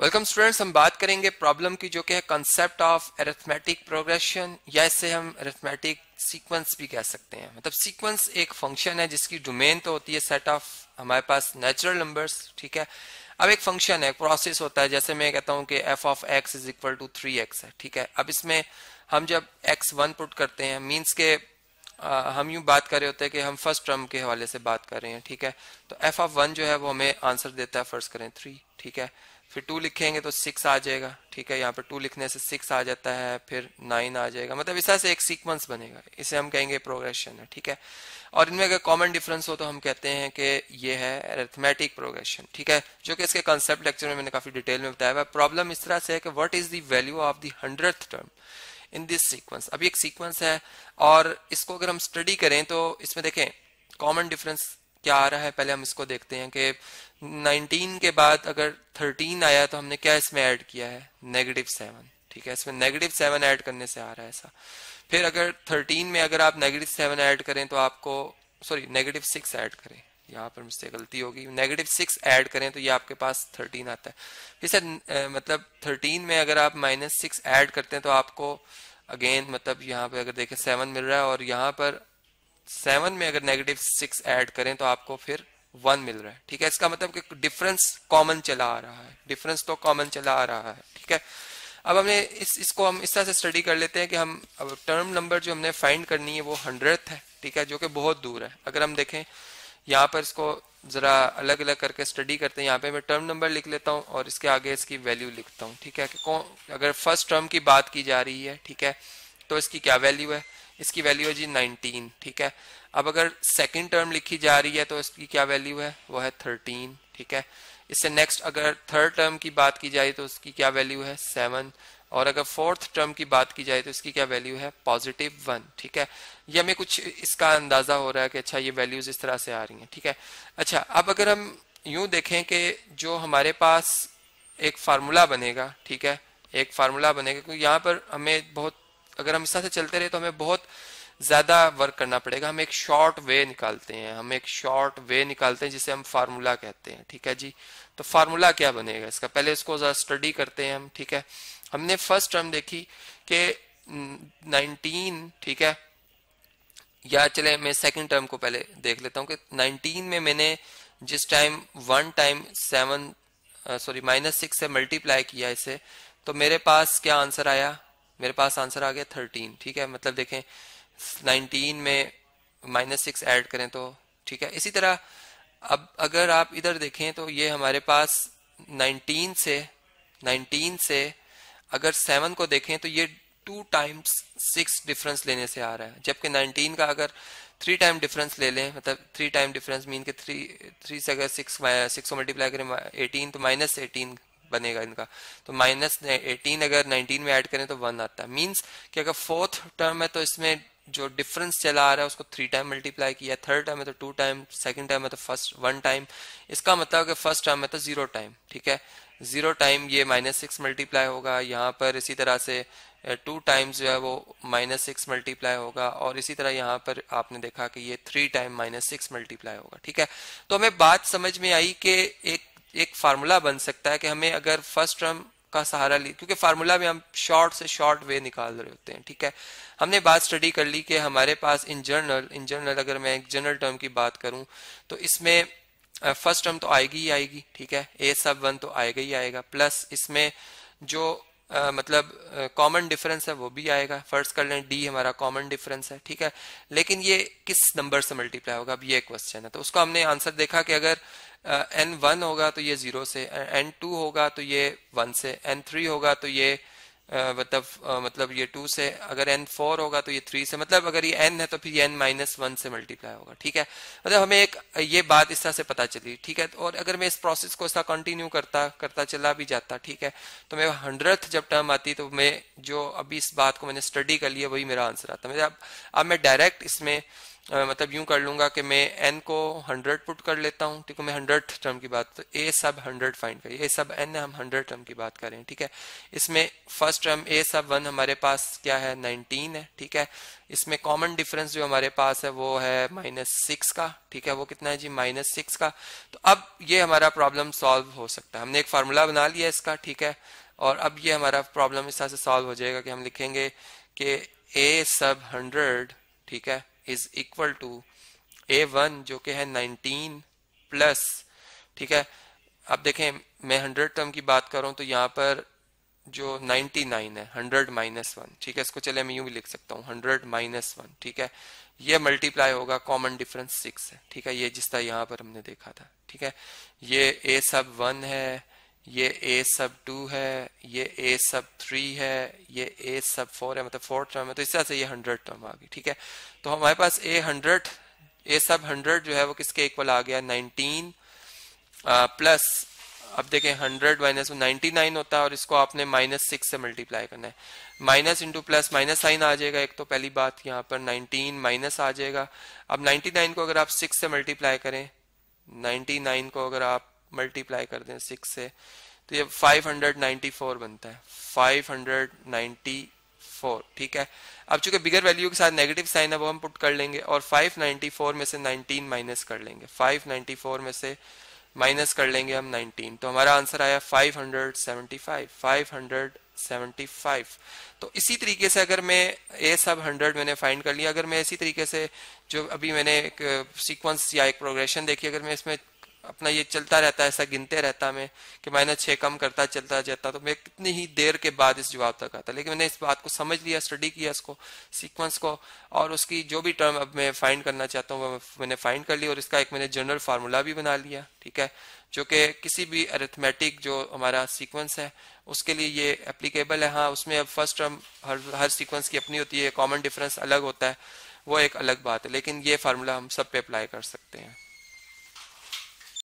Welcome students हम बात करेंगे प्रॉब्लम की जो कि है कंसेप्ट ऑफ़ एरिथमेटिक प्रोग्रेशन या इससे हम एरिथमेटिक सीक्वेंस भी कह सकते हैं। मतलब सीक्वेंस एक फ़ंक्शन है जिसकी डोमेन तो होती है सेट ऑफ़ हमारे पास नेचुरल नंबर्स ठीक है? अब एक फ़ंक्शन है प्रोसेस होता है जैसे मैं कहता हूँ कि F of x is equal to three x है ठीक है? अब इसमें हम जब एक्स वन पुट करते हैं मीन्स के आ, हम यूँ बात कर रहे होते हैं कि हम फ़र्स्ट टर्म के हवाले से बात कर रहे हैं ठीक है? तो एफ़ ऑफ़ वन जो है वो हमें आंसर देता है फ़र्स्ट करें थ्री ठीक है? फिर टू लिखेंगे तो सिक्स आ जाएगा, ठीक है? यहाँ पर टू लिखने से सिक्स आ जाता है, फिर नाइन आ जाएगा। मतलब इस तरह से एक सीक्वेंस बनेगा। इसे हम कहेंगे प्रोग्रेशन है, ठीक है? और इनमें अगर कॉमन डिफरेंस हो तो हम कहते हैं कि ये है अरिथमेटिक प्रोग्रेशन ठीक है? जो कि इसके कंसेप्ट लेक्चर में मैंने काफ़ी डिटेल में बताया हुआ प्रॉब्लम इस तरह से है कि what is the value of the hundred term in this sequence अभी एक सीक्वेंस है, और इसको अगर हम स्टडी करें तो इसमें देखें कॉमन डिफरेंस क्या आ रहा है? पहले हम इसको देखते हैं कि 19 के बाद अगर 13 आया तो हमने क्या इसमें ऐड किया है? नेगेटिव सेवन ठीक है? इसमें नेगेटिव सेवन ऐड करने से आ रहा है ऐसा। फिर अगर 13 में अगर आप नेगेटिव सेवन ऐड करें तो आपको सॉरी नेगेटिव सिक्स ऐड करें। यहाँ पर मुझसे गलती होगी। नेगेटिव सिक्स ऐड करें तो ये आपके पास थर्टीन आता है। फिर सर मतलब थर्टीन में अगर आप माइनस सिक्स ऐड करते हैं तो आपको अगेन मतलब यहाँ पे अगर देखें सेवन मिल रहा है और यहाँ पर सेवन में अगर नेगेटिव सिक्स ऐड करें तो आपको फिर वन मिल रहा है। ठीक है? इसका मतलब कि डिफरेंस कॉमन चला आ रहा है। डिफरेंस तो कॉमन चला आ रहा है। ठीक है? अब हमने इस, इसको हम इस तरह से स्टडी कर लेते हैं कि हम, अब टर्म नंबर जो हमने फाइंड करनी है वो हंड्रेड है। ठीक है? जो कि बहुत दूर है। अगर हम देखें, यहाँ पर इसको जरा अलग अलग करके स्टडी करते हैं। यहाँ पे मैं टर्म नंबर लिख लेता हूँ और इसके आगे इसकी वैल्यू लिखता हूँ। ठीक है? कि कौन, अगर फ़र्स्ट टर्म की बात की जा रही है, ठीक है? तो इसकी क्या वैल्यू है? इसकी वैल्यू है जी 19 ठीक है? अब अगर सेकंड टर्म लिखी जा रही है तो इसकी क्या वैल्यू है? वो है 13 ठीक है? इससे नेक्स्ट अगर थर्ड टर्म की बात की जाए तो उसकी क्या वैल्यू है? सेवन और अगर फोर्थ टर्म की बात की जाए तो इसकी क्या वैल्यू है? पॉजिटिव वन ठीक है? ये हमें कुछ इसका अंदाज़ा हो रहा है कि अच्छा ये वैल्यूज़ इस तरह से आ रही हैं, ठीक है? अच्छा अब अगर हम यूँ देखें कि जो हमारे पास एक फार्मूला बनेगा, ठीक है? एक फार्मूला बनेगा, क्योंकि यहाँ पर हमें बहुत अगर हम इस तरह से चलते रहे तो हमें बहुत ज़्यादा वर्क करना पड़ेगा। हम एक शॉर्ट वे निकालते हैं। हम एक शॉर्ट वे निकालते हैं जिसे हम फार्मूला कहते हैं। ठीक है जी? तो फार्मूला क्या बनेगा इसका? पहले इसको स्टडी करते हैं हम, ठीक है? हमने फ़र्स्ट टर्म देखी कि 19 ठीक है? या चले मैं सेकंड टर्म को पहले देख लेता हूँ कि 19 में मैंने जिस time one time seven sorry minus six से मल्टीप्लाई किया इसे तो मेरे पास क्या आंसर आया? मेरे पास आंसर आ गया थर्टीन ठीक है? मतलब देखें नाइनटीन में माइनस सिक्स एड करें तो ठीक है? इसी तरह, अब अगर आप इधर देखें तो ये हमारे पास नाइनटीन से नाइनटीन से अगर सेवन को देखें तो ये टू टाइम्स सिक्स डिफरेंस लेने से आ रहा है। जबकि नाइनटीन का अगर थ्री टाइम डिफरेंस ले लें मतलब थ्री टाइम डिफरेंस मीन के थ्री थ्री से अगर सिक्स सिक्स को मल्टीप्लाई करें एटीन तो माइनस एटीन बनेगा इनका। तो माइनस एटीन अगर नाइनटीन में ऐड करें तो वन आता है। मीन्स कि अगर फोर्थ टर्म है तो इसमें जो डिफरेंस चला आ रहा है, उसको थ्री टाइम मल्टीप्लाई किया थर्ड टर्म है तो टू टाइम सेकंड टाइम है तो फ़र्स्ट वन टाइम इसका मतलब कि फ़र्स्ट टर्म है तो ज़ीरो टाइम ठीक है? ज़ीरो टाइम ये माइनस सिक्स मल्टीप्लाई होगा, यहाँ पर इसी तरह से टू टाइम्स जो है वो माइनस सिक्स मल्टीप्लाई होगा, और इसी तरह यहाँ पर आपने देखा कि ये three time minus six multiply होगा, ठीक है? तो हमें बात समझ में आई कि एक एक फार्मूला बन सकता है कि हमें अगर फ़र्स्ट टर्म का सहारा ली, क्योंकि फार्मूला में हम शॉर्ट से शॉर्ट वे निकाल रहे होते हैं, ठीक है? हमने बात स्टडी कर ली कि हमारे पास इन जर्नल इन जर्नल अगर मैं एक जनरल टर्म की बात करूँ तो इसमें फ़र्स्ट टर्म तो आएगी ही आएगी, ठीक है? ए सब वन तो आएगा ही आएगा प्लस इसमें जो आ, मतलब कॉमन डिफरेंस है वो भी आएगा। फ़र्स्ट कर लें डी हमारा कॉमन डिफरेंस है ठीक है? लेकिन ये किस नंबर से मल्टीप्लाई होगा? अब ये क्वेश्चन है। तो उसको हमने आंसर देखा कि अगर एन वन होगा तो ये ज़ीरो से एन टू होगा तो ये वन से एन थ्री होगा तो ये मतलब मतलब ये टू से अगर एन फोर होगा तो ये थ्री से मतलब अगर ये एन है तो फिर ये एन माइनस वन से मल्टीप्लाई होगा, ठीक है? मतलब हमें एक, ये बात इस तरह से पता चली, ठीक है? और अगर मैं इस प्रोसेस को ऐसा कंटिन्यू करता करता चला भी जाता, ठीक है? तो मैं हंड्रेड जब टर्म आती तो मैं जो अभी इस बात को मैंने स्टडी कर लिया, वही मेरा आंसर आता। मेरा अब अब मैं डायरेक्ट इसमें मतलब यूँ कर लूँगा कि मैं एन को हंड्रेड पुट कर लेता हूँ, ठीक है, मैं हंड्रेड टर्म की बात तो ए सब हंड्रेड फाइंड करिए ए सब एन हम हंड्रेड टर्म की बात करें, ठीक है। इसमें फ़र्स्ट टर्म ए सब वन हमारे पास क्या है नाइनटीन है, ठीक है। इसमें कॉमन डिफरेंस जो हमारे पास है, वो है माइनस सिक्स का, ठीक है, वो कितना है जी माइनस सिक्स का। तो अब ये हमारा प्रॉब्लम सॉल्व हो सकता है। हमने एक फार्मूला बना लिया इसका, ठीक है, और अब ये हमारा प्रॉब्लम इस तरह से सॉल्व हो जाएगा कि हम लिखेंगे कि ए सब हंड्रेड ठीक है is equal to a one जो कि है 19 प्लस ठीक है? अब देखें, मैं 100 टर्म की बात करूँ तो यहाँ पर जो 99 है 100 माइनस वन ठीक है? इसको चले मैं यूँ भी लिख सकता हूँ 100 माइनस वन ठीक है? ये मल्टीप्लाई होगा कॉमन डिफरेंस सिक्स है, ठीक है? ये जिस तरह यहाँ पर हमने देखा था, ठीक है? ये ए सब वन है ये ए सब टू है, ये ए सब थ्री है, ये ए सब फोर है मतलब फोर टर्म है तो इस तरह से ये हंड्रेड टर्म आ गई, ठीक है? तो हमारे पास ए हंड्रेड ए सब हंड्रेड जो है वो किसके इक्वल आ गया? नाइनटीन प्लस अब देखें हंड्रेड माइनस नाइनटी नाइन होता है और इसको आपने माइनस सिक्स से मल्टीप्लाई करना है। Minus into plus minus sign आ जाएगा, एक तो पहली बात यहाँ पर नाइनटीन माइनस आ जाएगा। अब नाइनटी नाइन को अगर आप सिक्स से मल्टीप्लाई करें नाइनटी नाइन को अगर आप मल्टीप्लाई कर दें सिक्स से तो ये 594 बनता है। 594 ठीक है? अब चूँकि बिगर वैल्यू के साथ नेगेटिव साइन वो हम पुट कर लेंगे और 594 में से 19 माइनस कर लेंगे। 594 में से माइनस कर लेंगे हम 19 तो हमारा आंसर आया 575 575 तो इसी तरीके से अगर मैं ए सब 100 मैंने फाइंड कर लिया, अगर मैं इसी तरीके से जो अभी मैंने एक सीक्वेंस या एक प्रोग्रेशन देखी, अगर मैं इसमें अपना ये चलता रहता है, ऐसा गिनते रहता मैं कि माइनस छः कम करता, चलता जाता तो मैं कितनी ही देर के बाद इस जवाब तक आता। लेकिन मैंने इस बात को समझ लिया स्टडी किया इसको सीक्वेंस को, और उसकी जो भी टर्म अब मैं फाइंड करना चाहता हूँ, वो मैंने फाइंड कर लिया और इसका एक मैंने जनरल फार्मूला भी बना लिया, ठीक है? जो कि किसी भी अरिथमेटिक जो हमारा सीक्वेंस है, उसके लिए ये एप्लीकेबल है। हाँ उसमें अब फ़र्स्ट टर्म हर हर सीक्वेंस की अपनी होती है कॉमन डिफरेंस अलग होता है, वो एक अलग बात है, लेकिन ये फार्मूला हम सब पे अप्लाई कर सकते हैं।